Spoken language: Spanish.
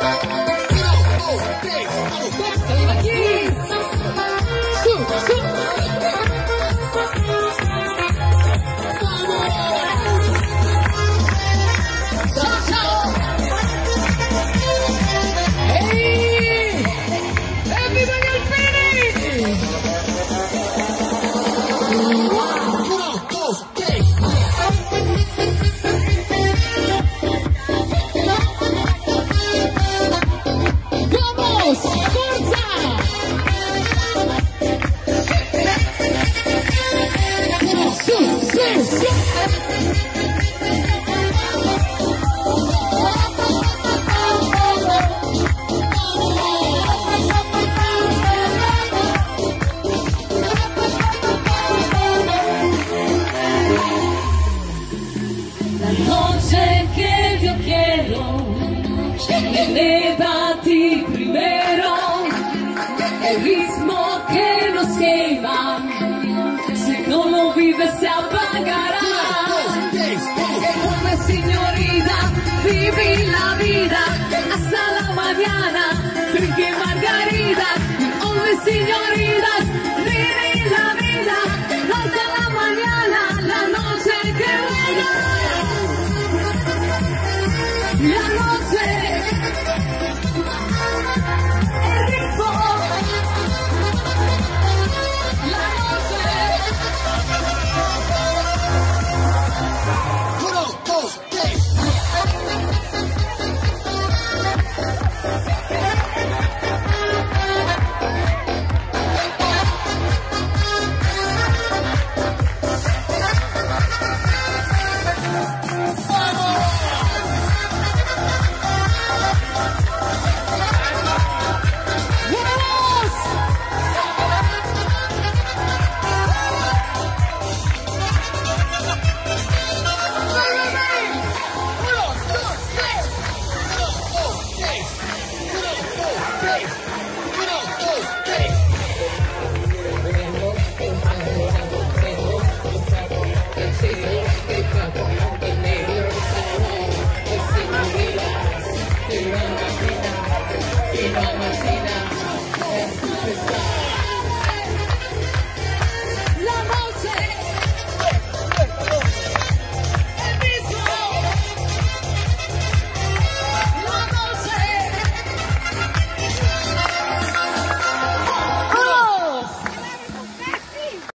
La El ritmo que nos quema, si no lo vives se apagará. Come señorita, viví la vida hasta la mañana. Drinque margarita, come señoritas, viví la vida hasta la mañana, la noche que venga. La Viva Marcela,